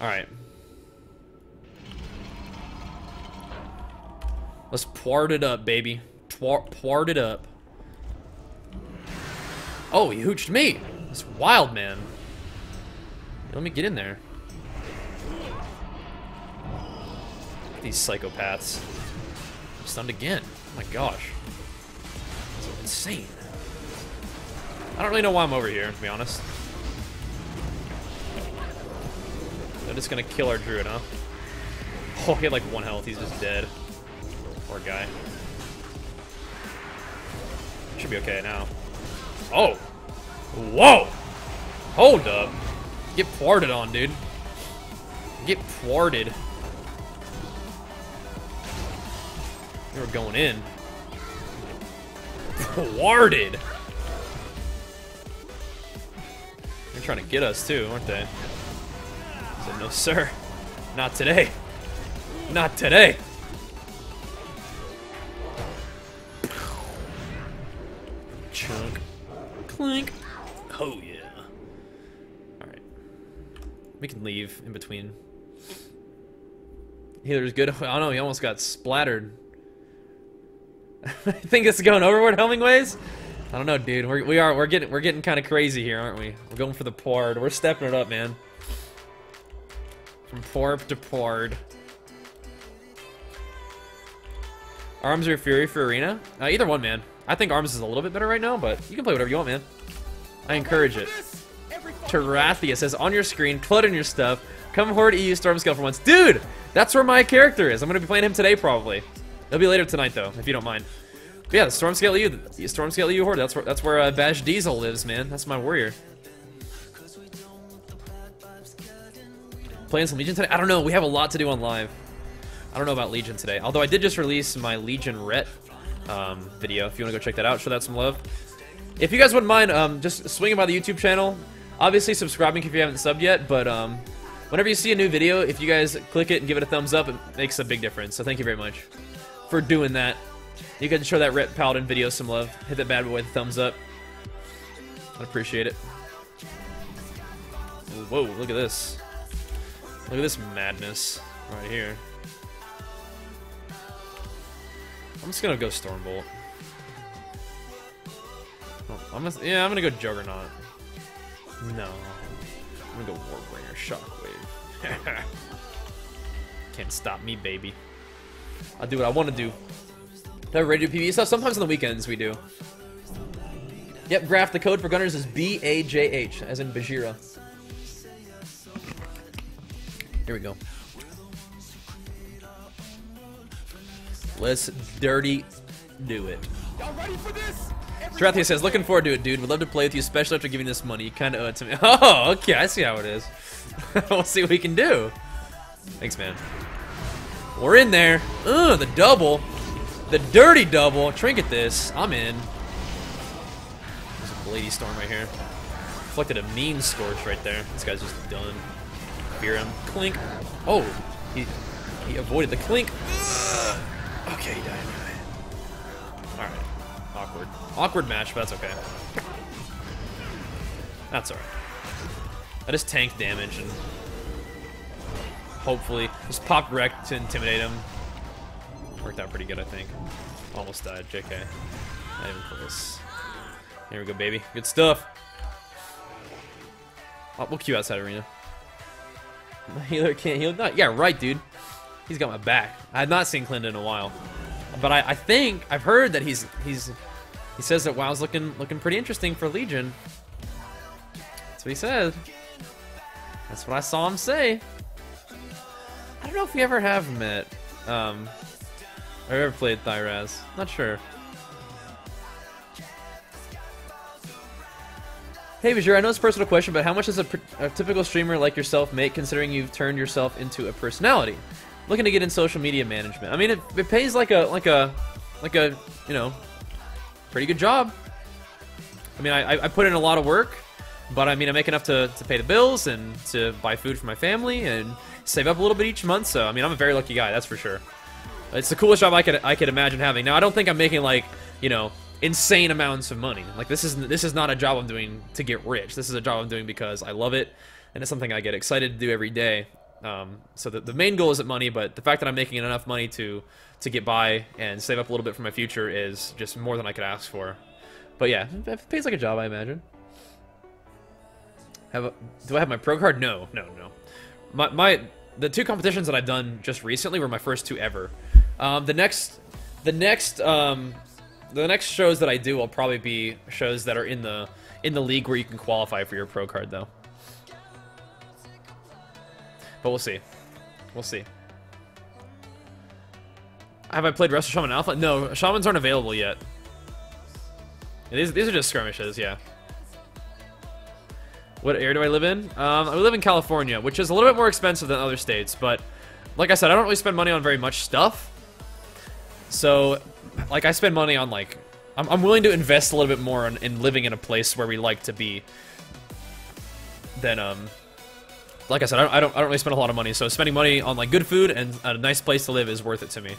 Alright. Let's pwart it up, baby. Pwart it up. Oh, he hooched me. That's wild, man. Let me get in there. These psychopaths. I'm stunned again. Oh my gosh. That's insane. I don't really know why I'm over here, to be honest. Just gonna kill our druid, huh? Oh, he had like one health. He's just dead. Poor guy. Should be okay now. Oh! Whoa! Hold up. Get thwarted on, dude. Get thwarted. They were going in. Thwarted! They're trying to get us too, aren't they? No sir. Not today. Not today. Chunk. Clink. Oh yeah. Alright. We can leave in between. Healer's good. I don't know, he almost got splattered. I think it's going overboard, Hemingways? I don't know, dude. We're, we are, we're getting, we're getting kind of crazy here, aren't we? We're going for the pord. We're stepping it up, man. From porp to pord. Arms or Fury for Arena? Uh, either one, man. I think Arms is a little bit better right now, but you can play whatever you want, man. I encourage it. Tarathia says, on your screen, clutter your stuff, come horde EU Stormscale for once. Dude, that's where my character is. I'm going to be playing him today, probably. It'll be later tonight, though, if you don't mind. But yeah, the Storm Stormscale EU, the Storm Stormscale EU horde, that's where, that's where uh, Bash Diesel lives, man. That's my warrior. Playing some Legion today? I don't know. We have a lot to do on live. I don't know about Legion today. Although I did just release my Legion Ret um, video. If you want to go check that out, show that some love. If you guys wouldn't mind, um, just swinging by the YouTube channel. Obviously, subscribing if you haven't subbed yet. But um, whenever you see a new video, if you guys click it and give it a thumbs up, it makes a big difference. So thank you very much for doing that. You can show that Ret Paladin video some love. Hit that bad boy with a thumbs up. I appreciate it. Whoa, look at this. Look at this madness right here. I'm just gonna go Stormbolt. Oh, I'm gonna, yeah, I'm gonna go Juggernaut. No. I'm gonna go Warbringer Shockwave. Can't stop me, baby. I'll do what I want to do. Do I ready to PvE stuff? Sometimes on the weekends we do. Yep, Graph, the code for Gunnars is B-A-J-H, as in Bajheera. Here we go. Let's dirty do it. Y'all ready for this? Tarathia says, looking forward to it, dude. Would love to play with you, especially after giving this money. You kind of owe it to me. Oh, okay. I see how it is. we'll see what we can do. Thanks, man. We're in there. Ugh, the double. The dirty double. Trinket this. I'm in. There's a Lady Storm right here. Reflected a mean Scorch right there. This guy's just done. Fear him. Clink. Oh, he, he avoided the clink. Okay, he died. Alright. Awkward. Awkward match, but that's okay. That's alright. I just tank damage and hopefully just pop wreck to intimidate him. Worked out pretty good, I think. Almost died, JK. Not even close. Here we go, baby. Good stuff. Oh, we'll queue outside arena. My healer can't heal. Not, yeah, right, dude. He's got my back. I have not seen Clinton in a while, but I, I think I've heard that he's he's he says that WoW's looking looking pretty interesting for Legion. That's what he said. That's what I saw him say. I don't know if we ever have met. Um, or ever played Thyraz. Not sure. Hey Vizir, I know it's a personal question, but how much does a, a, typical streamer like yourself make considering you've turned yourself into a personality? Looking to get in social media management. I mean, it, it pays like a like a like a you know pretty good job. I mean, I, I put in a lot of work, but I mean, I make enough to, to pay the bills and to buy food for my family and save up a little bit each month. So I mean, I'm a very lucky guy, that's for sure. It's the coolest job I could I could imagine having. Now, I don't think I'm making like you know insane amounts of money. Like this is this is not a job I'm doing to get rich. This is a job I'm doing because I love it, and it's something I get excited to do every day. Um, so the, the main goal isn't money, but the fact that I'm making enough money to to get by and save up a little bit for my future is just more than I could ask for. But yeah, it pays like a job, I imagine. Have a, do I have my pro card? No, no, no. My my the two competitions that I've done just recently were my first two ever. Um, the next the next um, the next shows that I do will probably be shows that are in the in the league where you can qualify for your pro card though. But we'll see. We'll see. Have I played Resto Shaman Alpha? No, Shamans aren't available yet. These, these are just skirmishes, yeah. What area do I live in? Um, I live in California, which is a little bit more expensive than other states, but like I said, I don't really spend money on very much stuff. So, like, I spend money on, like, I'm, I'm willing to invest a little bit more in, in living in a place where we like to be than, um, like I said, I don't, I don't, really spend a lot of money, so spending money on like good food and a nice place to live is worth it to me.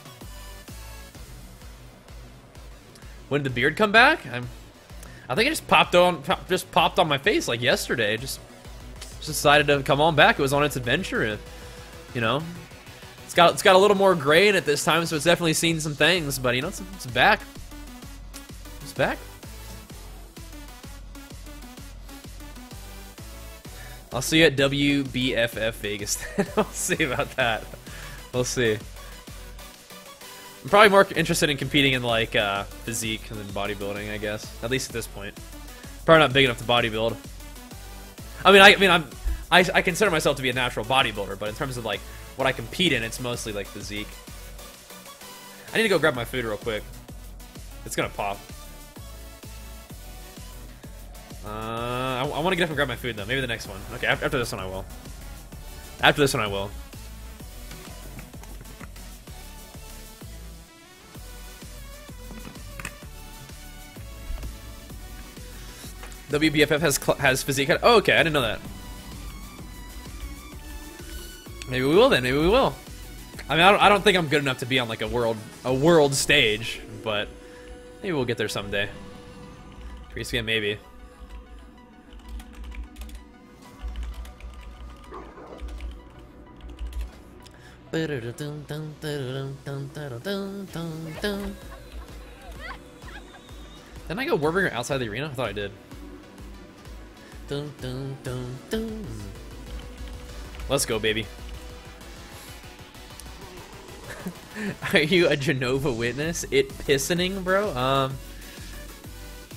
When did the beard come back? I'm, I think it just popped on, just popped on my face like yesterday. Just, just decided to come on back. It was on its adventure, you know, got it's got a little more gray in it this time, so it's definitely seen some things. But you know, it's, it's back. It's back. I'll see you at WBFF Vegas. we'll see about that. We'll see. I'm probably more interested in competing in like uh, physique than bodybuilding, I guess. At least at this point. Probably not big enough to bodybuild. I mean, I, I mean, I'm, I, I consider myself to be a natural bodybuilder, but in terms of like what I compete in, it's mostly like physique. I need to go grab my food real quick. It's gonna pop. Uh, I, I want to get up and grab my food though. Maybe the next one. Okay, after, after this one I will. After this one I will. WBFF has has physique. Oh, okay, I didn't know that. Maybe we will then. Maybe we will. I mean, I don't, I don't think I'm good enough to be on like a world a world stage, but maybe we'll get there someday. Game, maybe. Didn't I go Warbringer outside the arena? I thought I did. Let's go, baby. Are you a Jehovah witness? It pissening, bro? Um,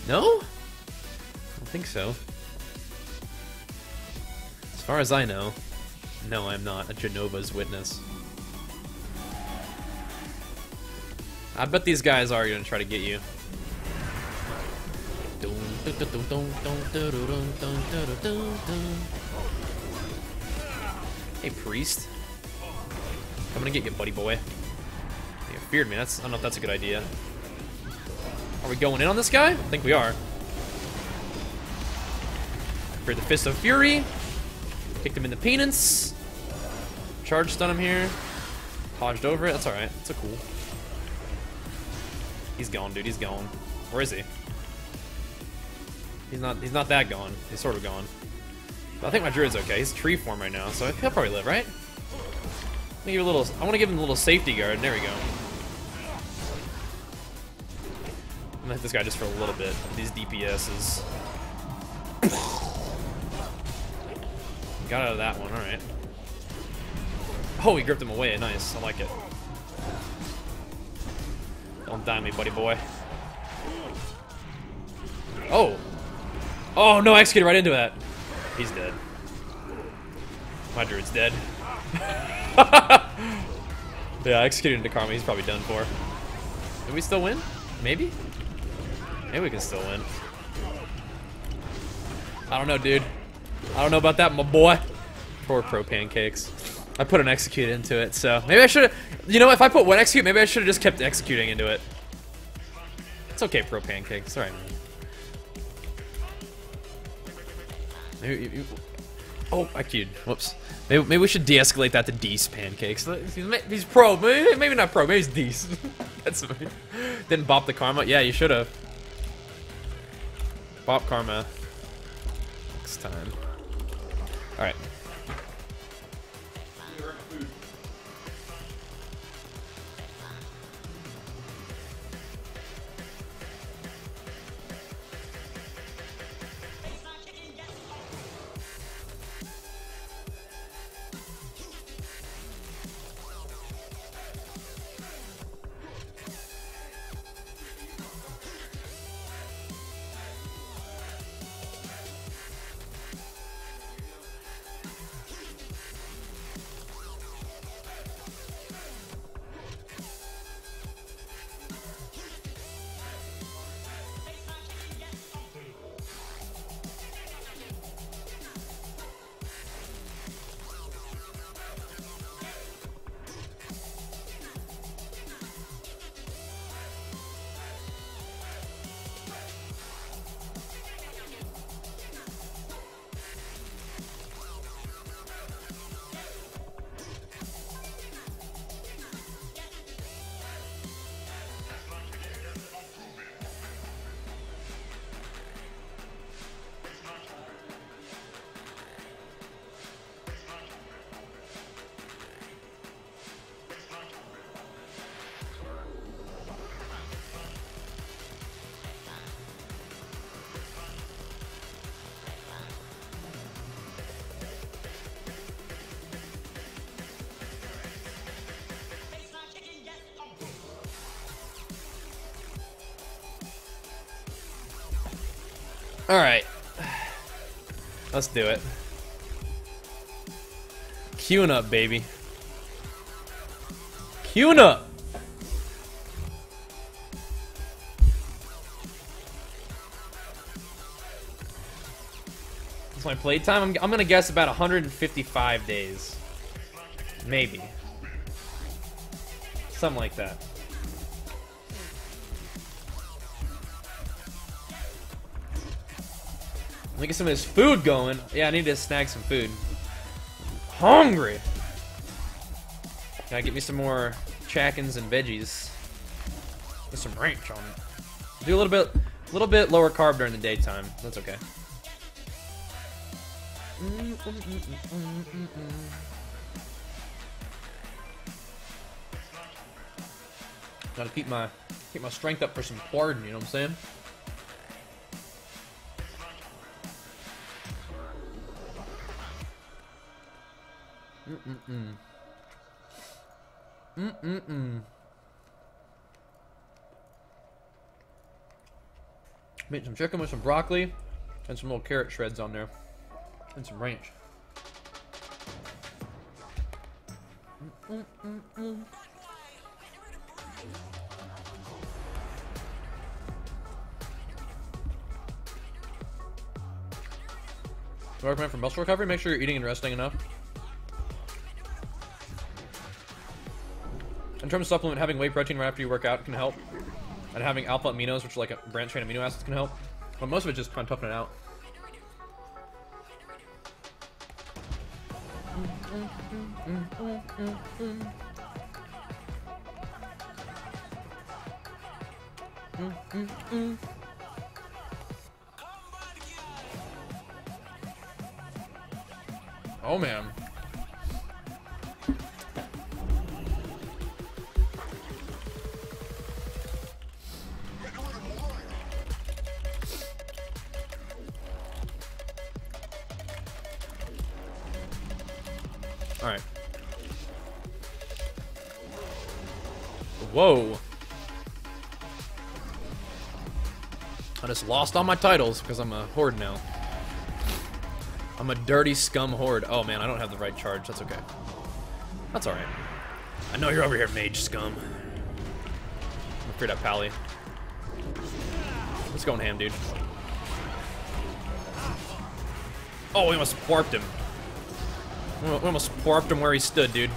no? I don't think so. As far as I know, no, I'm not a Jehovah's witness. I bet these guys are gonna try to get you. Hey, priest. I'm gonna get you, buddy boy. Feared me. That's I don't know if that's a good idea. Are we going in on this guy? I think we are. For the Fist of Fury. Kicked him in the penance. Charge stun him here. Hodged over it. That's alright. It's a cool. He's gone, dude. He's gone. Where is he? He's not. He's not that gone. He's sort of gone. But I think my druid's okay. He's tree form right now, so he'll probably live, right? Let me give a little. I want to give him a little safety guard. There we go. I'm gonna hit this guy just for a little bit. These DPSs. Got out of that one. All right. Oh, he gripped him away. Nice. I like it. Don't die me, buddy boy. Oh. Oh, no, I executed right into that. He's dead. My druid's dead. yeah, executed into Karma. He's probably done for. Did we still win? Maybe? Maybe we can still win. I don't know, dude. I don't know about that, my boy. Poor pro pancakes. I put an execute into it, so maybe I should have. You know, if I put one execute, maybe I should have just kept executing into it. It's okay, pro pancakes. Maybe, oh, I queued. Whoops. Maybe, maybe we should de-escalate that to Dees pancakes. He's, pro. Maybe, maybe not pro. Maybe he's Dees. That's didn't bop the karma. Yeah, you should have. Bop karma. Next time. All Alright. Let's do it. Queuing up, baby. Queuing up! It's my playtime. I'm, I'm gonna guess about 155 days. Maybe. Something like that. Let me get some of this food going. Yeah, I need to snag some food. Hungry. Gotta get me some more chackens and veggies. With some ranch on it. Do a little bit, a little bit lower carb during the daytime. That's okay. Gotta keep my keep my strength up for some pardon, you know what I'm saying? Mm-mm-mm. Mm-mm-mm. Made some chicken with some broccoli and some little carrot shreds on there. And some ranch. Mm-mm-mm. recommend for muscle recovery, make sure you're eating and resting enough. Terms of supplement, having whey protein right after you work out can help. And having alpha aminos, which are like a branch chain amino acids, can help. But most of it just kind of toughen it out. Oh man. Lost all my titles because I'm a horde now. I'm a dirty scum horde. Oh man, I don't have the right charge. That's okay. That's alright. I know you're over here, mage scum. I'm afraid of Pally. Let's go ham, dude. Oh, we almost warped him. We almost parped him where he stood, dude.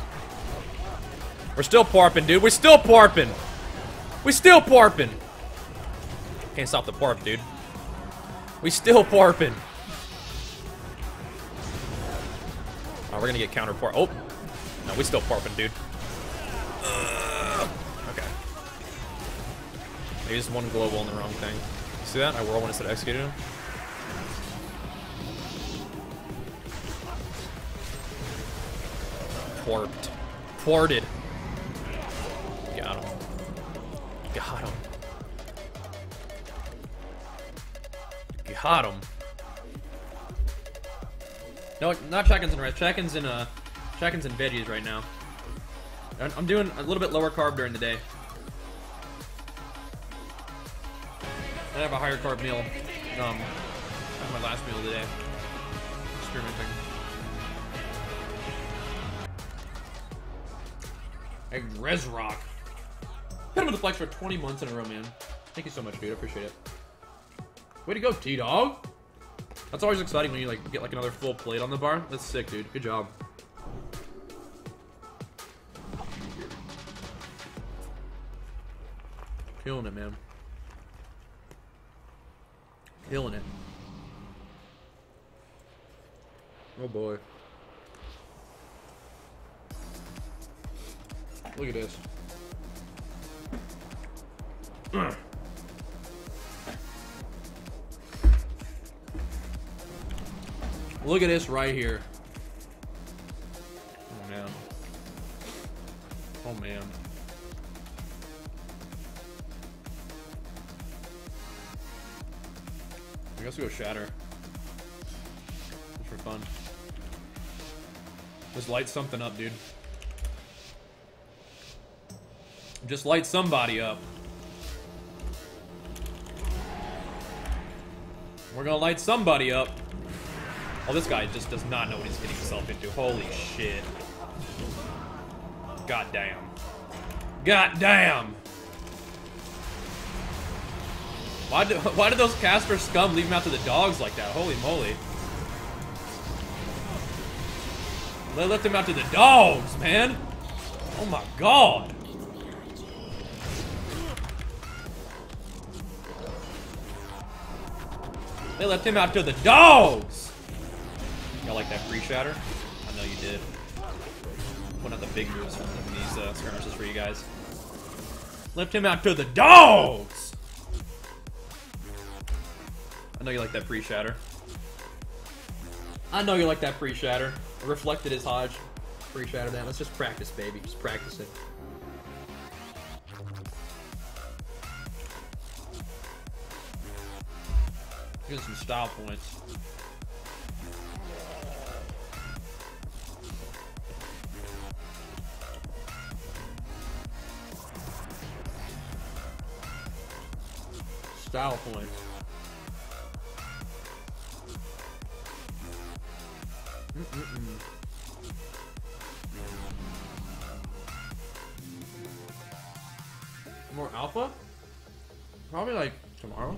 We're still parping, dude. We're still parping. We still parping. Can't stop the parp, dude. We still parping. Oh, we're gonna get counter parp. Oh, no, we still parping, dude. Uh, okay. Maybe just one global on the wrong thing. See that? I whirlwind instead of executed him. Warped. Ported. Got him. No, not Chackins and rice. Chackins and uh, Chackins and veggies right now. I'm doing a little bit lower carb during the day. I have a higher carb meal. Um, that's my last meal of the day. Experimenting. Hey. Hit him with the flex for 20 months in a row, man. Thank you so much, dude. I appreciate it. Way to go, T-Dog. That's always exciting when you like get like another full plate on the bar. That's sick, dude. Good job. Killing it, man. Killing it. Oh boy. Look at this. Look at this right here. Oh man. Oh man. I guess we go shatter. Just for fun. Just light something up, dude. Just light somebody up. We're gonna light somebody up. Oh, this guy just does not know what he's getting himself into. Holy shit. God damn. God damn! Why, do, why did those caster scum leave him out to the dogs like that? Holy moly. They left him out to the dogs, man. Oh my god. They left him out to the dogs. Y'all like that free shatter? I know you did. One of the big moves from these uh, skirmishes for you guys. Lift him out to the dogs. I know you like that free shatter. I know you like that free shatter. Reflected his Hodge. Free shatter down. Let's just practice, baby. Just practice it. Get some style points. Style points. Mm-mm-mm. More alpha? Probably like tomorrow.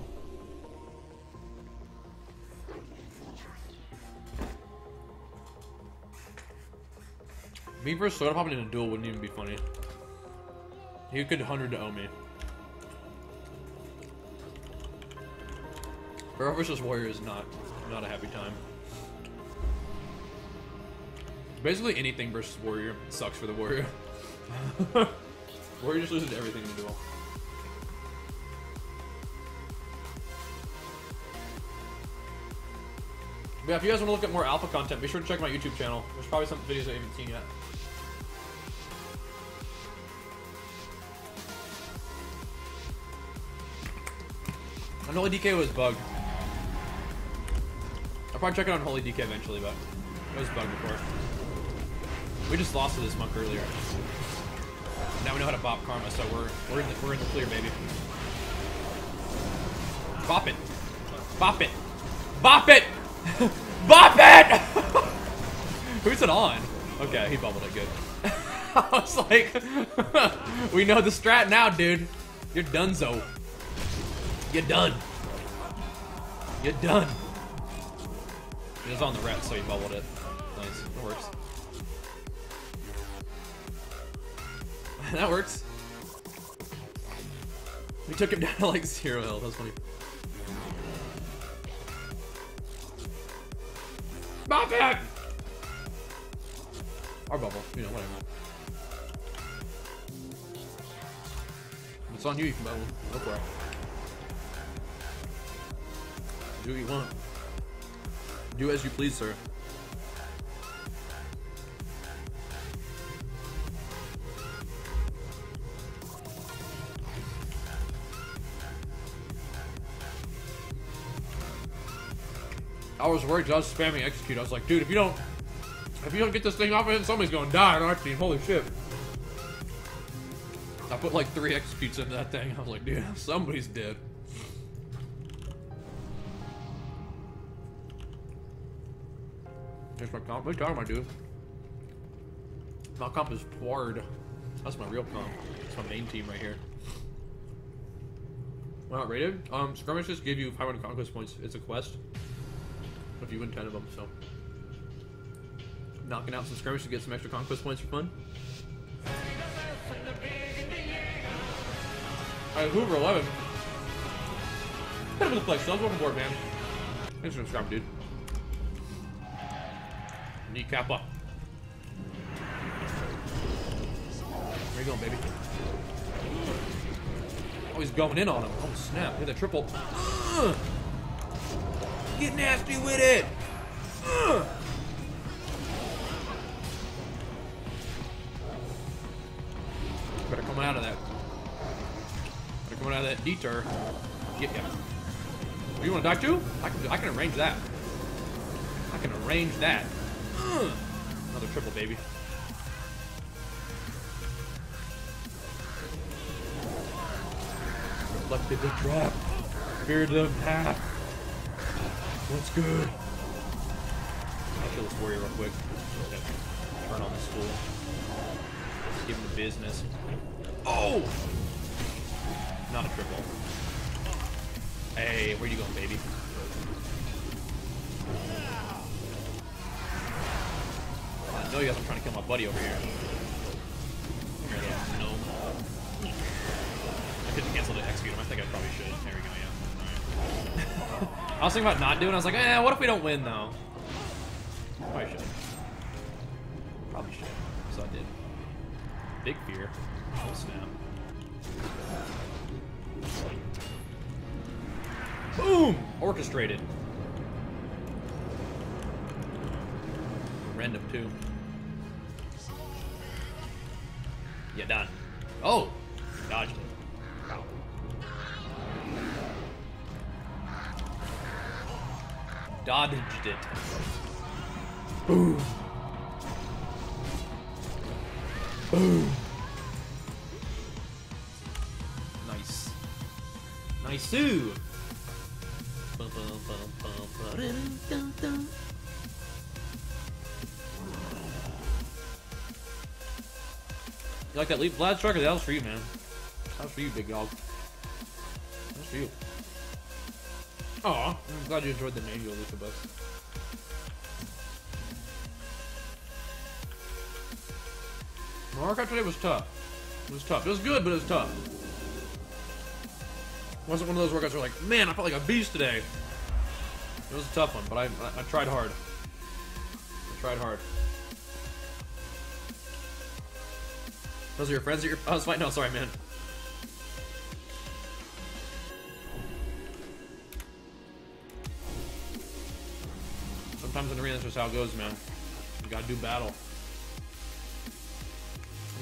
Me versus Soda Pop in a duel wouldn't even be funny. He could 100 to owe me. Girl versus Warrior is not not a happy time. Basically anything versus Warrior sucks for the Warrior. Warrior just loses everything in the duel. But yeah, if you guys want to look at more alpha content, be sure to check my YouTube channel. There's probably some videos I haven't seen yet. Unholy DK was bugged. I'll probably check it on Holy DK eventually, but it was bugged before. We just lost to this monk earlier. Now we know how to bop Karma, so we're we're in the we're in the clear, baby. Bop it. Bop it. Bop it! Bop it! Who's it on? Okay, he bubbled it good. I was like, we know the strat now, dude. You're done, donezo. You're done. You're done. It was on the ret, so he bubbled it. Nice. That works. that works. We took him down to like zero health. That was funny. Bop it! Our bubble. You know, whatever. If it's on you, you can bubble. Go for it. Do what you want. Do as you please, sir. I was worried I was spamming execute. I was like, dude, if you don't if you don't get this thing off of him, somebody's gonna die on our team. Holy shit. I put like three executes into that thing. I was like, dude, somebody's dead. Here's my comp. What are you talking about, dude? My comp is Tward. That's my real comp. It's my main team right here. We're not rated. Um, skirmishes give you 500 conquest points. It's a quest. If you win 10 of them, so. Knocking out some skirmishes to get some extra conquest points for fun. Alright, Hoover 11. Bit of a flex, so I was man. Thanks for subscribing, dude. Kneecap up. Where you going, baby? Oh, he's going in on him. Oh, snap. Hit the triple. Ugh. Get nasty with it. Ugh. Better come out of that. Better come out of that detour. Get ya. You want to die too? I can. I can arrange that. I can arrange that. Another triple, baby. Reflected the trap. Feared the path. That's good. I'll kill this warrior real quick. Turn on this fool. Let's give him the business. Oh! Not a triple. Hey, where you going, baby? I know you guys are trying to kill my buddy over here. Here, little gnome. I couldn't cancel to execute him. I think I probably should. There we go, yeah. Alright. I was thinking about not doing it. I was like, eh, what if we don't win, though? Probably should. Probably should. So I did. Big fear. Oh, snap. Boom! Orchestrated. Random, too. Nice. Nice too. You like that leap Vlad Striker? That was for you, man. That was for you, big dog. That was for you. Aw, I'm glad you enjoyed the manual, Lucabus. Mario Kart today was tough. It was tough. It was good, but it was tough. It wasn't one of those workouts where like, man, I felt like a beast today. It was a tough one, but I, I, I tried hard. I tried hard. Those are your friends at your house fight? No, sorry, man. Sometimes in arena, that's just how it goes, man. You gotta do battle.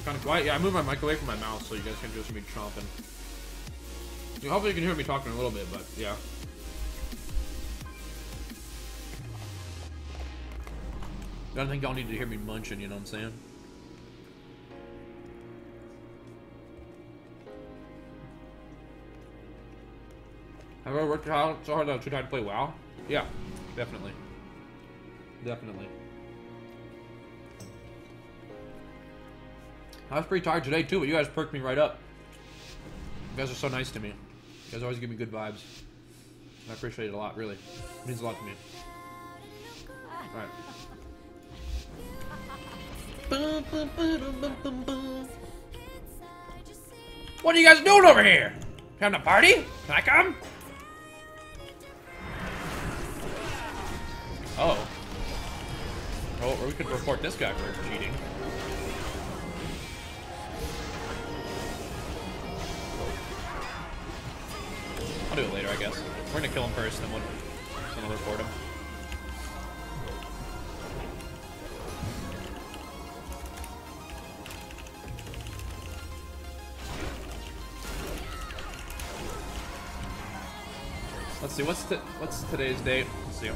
I'm kind of quiet. Yeah, I moved my mic away from my mouth so you guys can just be chomping. Hopefully you can hear me talking a little bit, but yeah. I don't think y'all need to hear me munching, you know what I'm saying? Have I worked out so hard that I too tired to play WoW? Yeah, definitely. Definitely. I was pretty tired today too, but you guys perked me right up. You guys are so nice to me. You guys always give me good vibes. I appreciate it a lot, really. It means a lot to me. Alright. What are you guys doing over here? Having a party? Can I come? Oh. Oh, or we could report this guy for cheating. I'll do it later, I guess. We're gonna kill him first, then we'll, then we'll report him. Let's see, what's what's today's date? Let's see.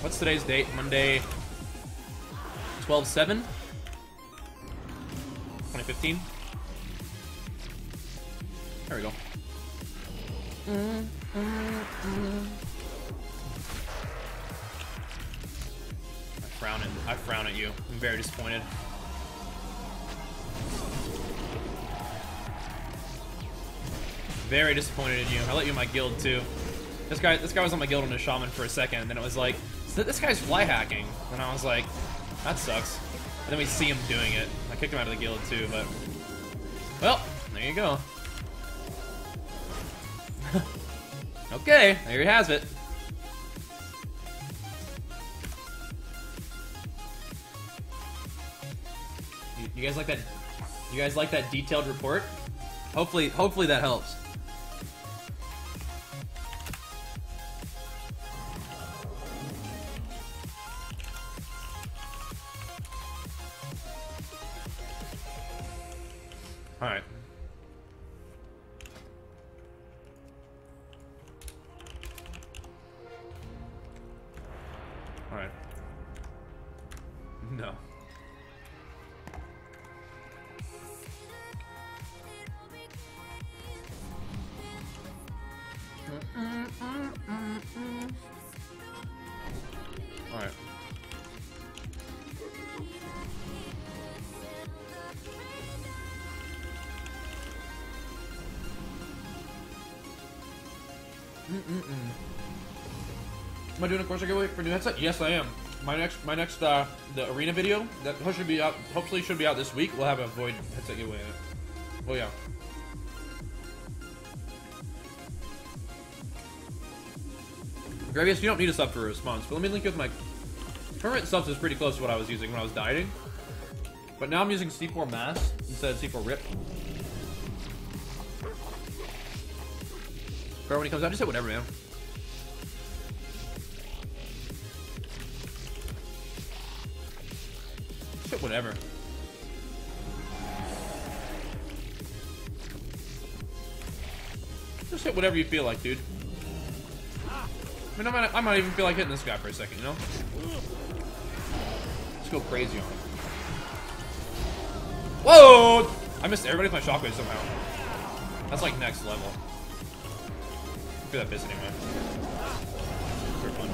What's today's date? Monday, 12-7? 2015? There we go. I frown at I frown at you. I'm very disappointed. Very disappointed in you. I let you in my guild too. This guy this guy was on my guild on a shaman for a second, and then it was like, this guy's fly hacking. And I was like, that sucks. And then we see him doing it. I kicked him out of the guild too, but well, there you go. okay, there he has it. You, you guys like that? You guys like that detailed report? Hopefully, hopefully that helps. All right. Mm-mm-mm. Am I doing a Corsair giveaway for new headset? Yes, I am. My next, my next, uh, the arena video that should be out. Hopefully, should be out this week. We'll have a void headset giveaway in it. Oh yeah. Gravius, you don't need a sub for a response, but let me link you with my current subs is pretty close to what I was using when I was dieting. But now I'm using C4 Mass instead of C4 Rip. Bro, when he comes out, just hit whatever, man. Just hit whatever. Just hit whatever you feel like, dude. I mean, I might, I might even feel like hitting this guy for a second, you know? Let's go crazy on him. Whoa! I missed everybody with my shockwave somehow. That's like next level. For that piss anyway. Super fun.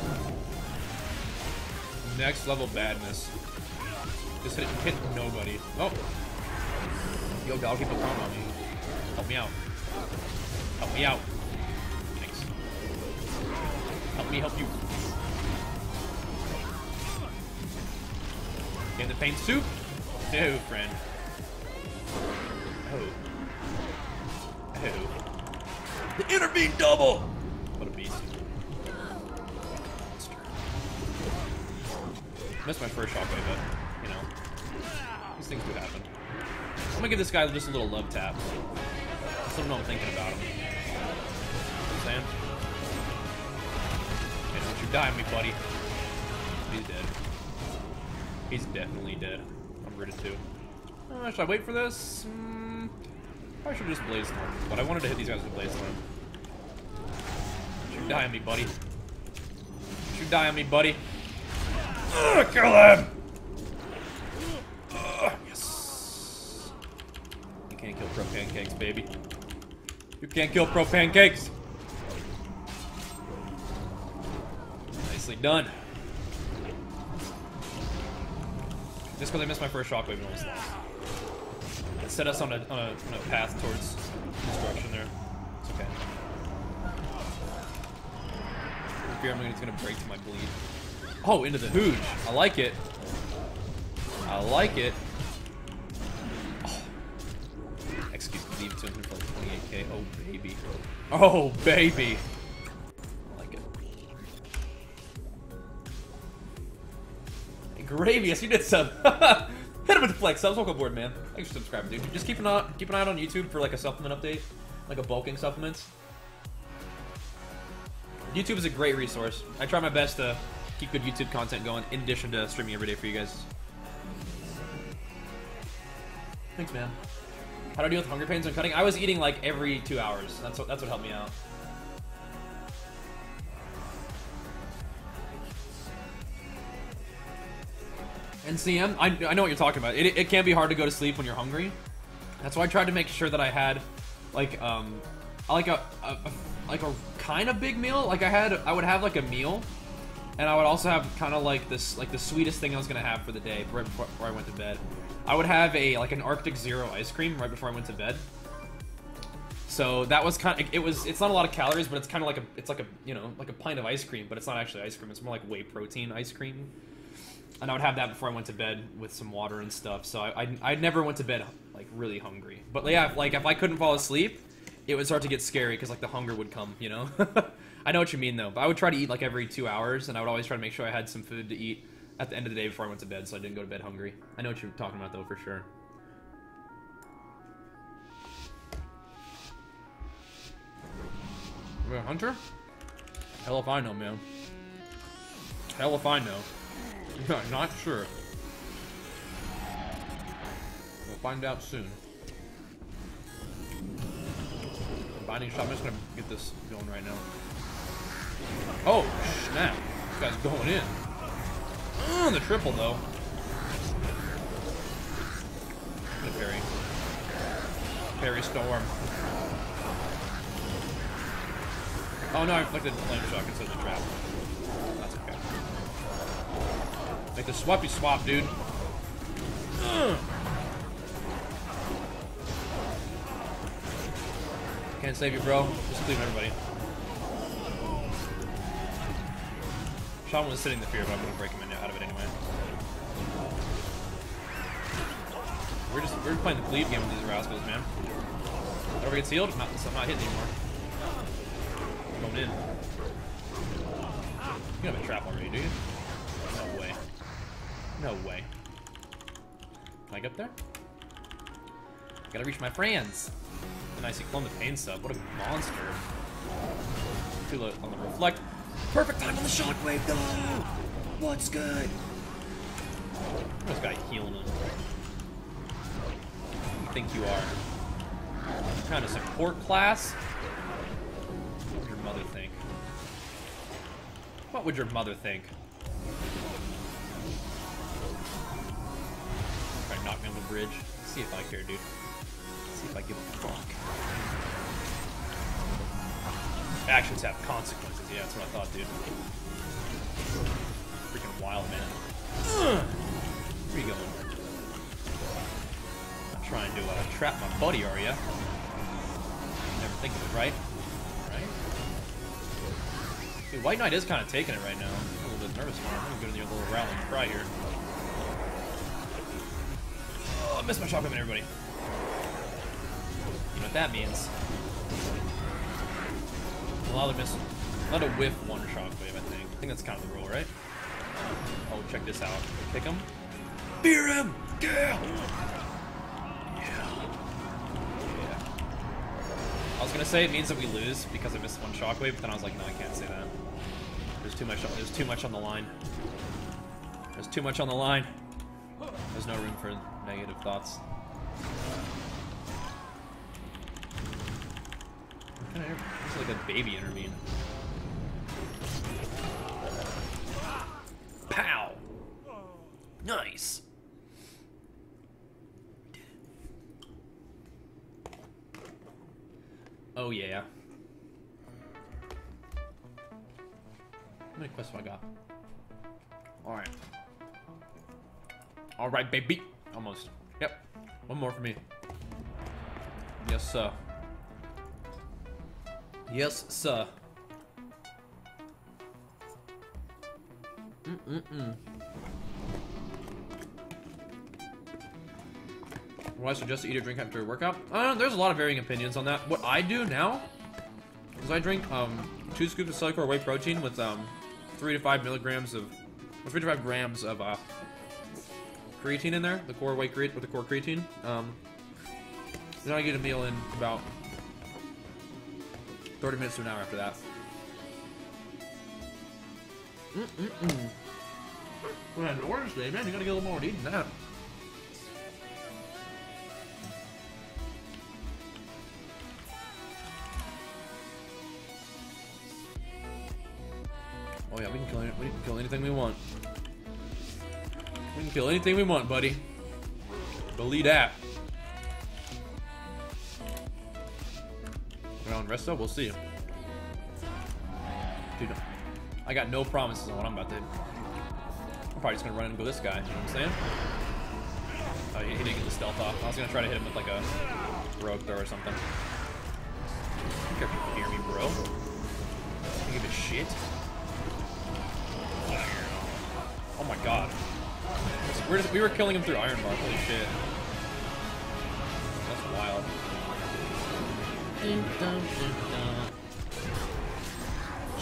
Next level badness. Just hit, hit nobody. Oh! Yo, dog, keep a calm on me. Help me out. Help me out. Thanks. Help me help you. Get the paint soup? No, friend. The intervene double! What a beast. Missed my first shockwave, but, you know. These things do happen. I'm gonna give this guy just a little love tap. Just let him know I'm thinking about him. You know what I'm saying? Hey, don't you die on me, buddy. He's dead. He's definitely dead. I'm rooted too. Uh, should I wait for this? Mm, probably should just Bladestorm. But I wanted to hit these guys with Bladestorm. Should die on me, buddy. Should die on me, buddy. Ugh, kill him! Ugh, yes. You can't kill pro pancakes, baby. You can't kill pro pancakes. Nicely done. Just because I missed my first shockwave and almost lost. It set us on a, on a, on a path towards destruction there. It's okay. I fear I'm gonna, it's gonna break to my bleed. Oh, into the hooge. I like it. I like it. Oh. Execute leave to him for like 28k. Oh, baby. Oh, baby. I like it. Gravius, you did some. Hit him with the flex subs. Welcome aboard, man. Thanks for subscribing, dude. Just keep an eye, keep an eye on YouTube for like a supplement update, like a bulking supplements. YouTube is a great resource. I try my best to keep good YouTube content going in addition to streaming every day for you guys. Thanks, man. How do I deal with hunger pains when cutting? I was eating like every two hours. That's what that's what helped me out. NCM, I, I know what you're talking about. It, it can be hard to go to sleep when you're hungry. That's why I tried to make sure that I had, like, um, like a, a, like a kind of big meal. Like I had, I would have like a meal, and I would also have kind of like this, like the sweetest thing I was gonna have for the day right before, before I went to bed. I would have a like an Arctic Zero ice cream right before I went to bed. So that was kind of, it was, it's not a lot of calories, but it's kind of like a, it's like a, you know, like a pint of ice cream, but it's not actually ice cream. It's more like whey protein ice cream. And I would have that before I went to bed with some water and stuff. So I, I, I never went to bed like really hungry. But yeah, like if I couldn't fall asleep, it would start to get scary because like the hunger would come, you know. I know what you mean though. But I would try to eat like every two hours, and I would always try to make sure I had some food to eat at the end of the day before I went to bed, so I didn't go to bed hungry. I know what you're talking about though for sure. We're a hunter? Hell if I know, man. Hell if I know. Not, not sure. We'll find out soon. Binding shot. I'm just gonna get this going right now. Oh snap! This guy's going in. Oh, the triple though. The parry. Parry storm. Oh no, I inflicted flame shock instead of the trap. Make the swappy swap, dude. Can't save you, bro. Just cleave everybody. Sean was sitting the fear, but I'm gonna break him in out of it anyway. We're just we're playing the cleave game with these rascals, man. Whatever gets healed, not, I'm not hitting anymore. Going in. You have a trap already, do you? No way. Can I get there? Gotta reach my friends. Nice, he cloned the pain sub. What a monster. Too low on the reflect. Perfect time on the shockwave, though! What's good? This guy healing him. You think you are? Kind of support class? What would your mother think? What would your mother think? Bridge. See if I care, dude. See if I give a fuck. Actions have consequences. Yeah, that's what I thought, dude. Freaking wild, man. Where you going? Not trying to uh, trap my buddy, are ya? Never think of it, right? Right? Dude, White Knight is kind of taking it right now. I'm a little bit nervous him. I'm gonna go to the little rallying cry here. Missed my shotgun, everybody. You know what that means? Allowed to miss, a lot of whiff one shockwave, I think. I think that's kind of the rule, right? Uh, oh, check this out. Kick him. Beer him! Yeah! Yeah. Yeah. I was gonna say it means that we lose because I missed one shockwave, but then I was like, no, I can't say that. There's too much. There's too much on the line. There's too much on the line. There's no room for negative thoughts. It's like a baby intervene. Pow! Nice. Oh yeah. How many quests have I got? Alright. Alright, baby. One more for me. Yes, sir. Yes, sir. Mm-mm-mm. What I suggest to eat or drink after a workout? Uh, there's a lot of varying opinions on that. What I do now is I drink um, two scoops of Cellucor whey protein with um, three to five milligrams of, three to five grams of uh, creatine in there, the core whey creatine with the core creatine. Um, then I get a meal in about 30 minutes to an hour after that. Mm-mm-mm. Man, Orange Day, man, you gotta get a little more to eat than that. Oh yeah, we can kill any, we can kill anything we want. Kill anything we want, buddy. Believe that. We're on resto, we'll see. Dude, I got no promises on what I'm about to. I'm probably just gonna run and go this guy. You know what I'm saying? Oh, he, he didn't get the stealth off. I was gonna try to hit him with like a rogue throw or something. I don't care hear me, bro. I give a shit. Oh my god. We're just, we were killing him through Iron Bark. Holy shit. That's wild.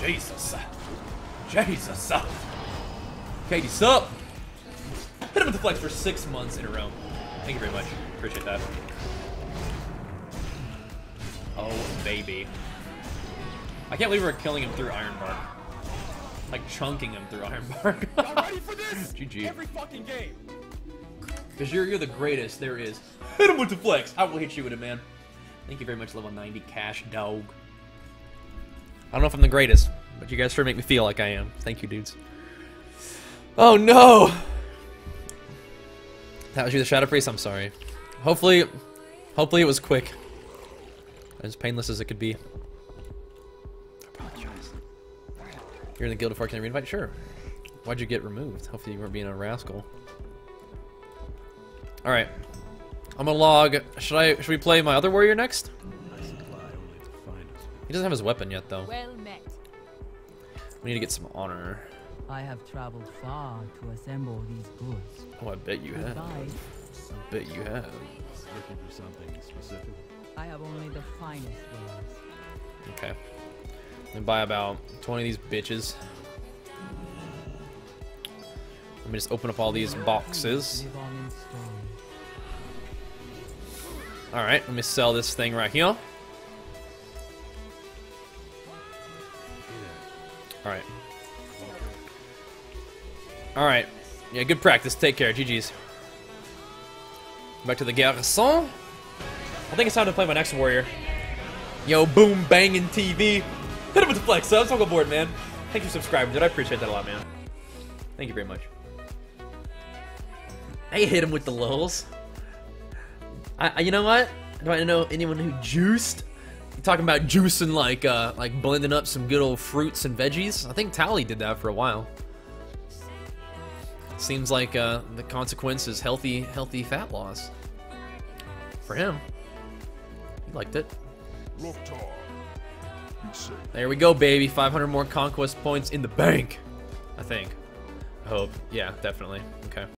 Jesus. Jesus. Katie, sup? Hit him with the flex for six months in a row. Thank you very much. Appreciate that. Oh, baby. I can't believe we're killing him through Iron Bark. Like chunking him through Iron Bark. ready for this? GG. Every fucking game. Because you're, you're the greatest there is. Hit him with the flex. I will hit you with it, man. Thank you very much, level 90 cash dog. I don't know if I'm the greatest, but you guys sure make me feel like I am. Thank you, dudes. Oh no! That was you, the Shadow Priest. I'm sorry. Hopefully, hopefully it was quick. As painless as it could be. You're in the guild before can I reinvite? Sure. Why'd you get removed? Hopefully you weren't being a rascal. Alright. I'm gonna log. Should I should we play my other warrior next? He doesn't have his weapon yet though. Well met. We need to get some honor. I have traveled far to assemble these goods. Oh, I bet you have. I bet you have. Looking for something specific? I have only the finest wares. Okay. Then buy about 20 of these bitches. Let me just open up all these boxes. Alright, let me sell this thing right here. Alright. Alright. Yeah, good practice. Take care. GG's. Back to the garrison. I think it's time to play my next warrior. Yo, boom banging TV. Hit him with the flex subs. I'll go board, man. Thank you for subscribing, dude. I appreciate that a lot, man. Thank you very much. I hit him with the lulls. I, I- you know what? Do I know anyone who juiced? You talking about juicing like uh like blending up some good old fruits and veggies? I think Tally did that for a while. Seems like uh the consequence is healthy healthy fat loss. For him. He liked it. There we go, baby. 500 more conquest points in the bank. I think. I hope. Yeah, definitely. Okay.